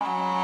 you